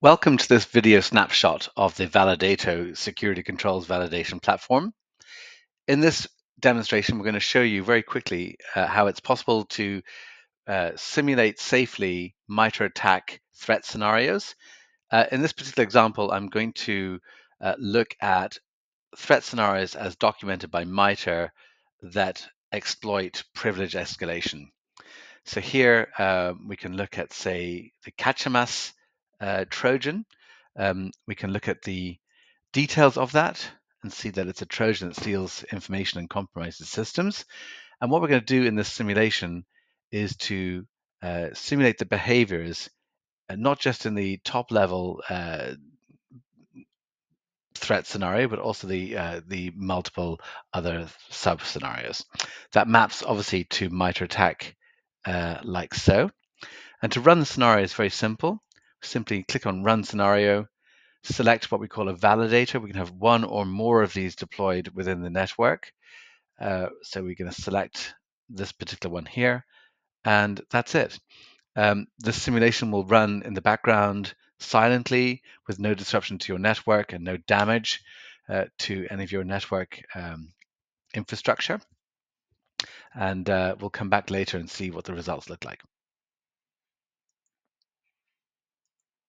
Welcome to this video snapshot of the Validato Security Controls Validation Platform. In this demonstration, we're going to show you very quickly uh, how it's possible to uh, simulate safely MITRE ATT&CK threat scenarios. Uh, in this particular example, I'm going to uh, look at threat scenarios as documented by MITRE that exploit privilege escalation. So here um, we can look at, say, the Kachamas uh, Trojan. Um, we can look at the details of that and see that it's a Trojan that steals information and compromises systems. And what we're going to do in this simulation is to uh, simulate the behaviors, uh, not just in the top level uh, threat scenario, but also the uh, the multiple other sub scenarios. That maps obviously to MITRE ATT&CK uh, like so. And to run the scenario is very simple simply click on Run Scenario, select what we call a validator. We can have one or more of these deployed within the network. Uh, so we're going to select this particular one here, and that's it. Um, the simulation will run in the background silently with no disruption to your network and no damage uh, to any of your network um, infrastructure. And uh, we'll come back later and see what the results look like.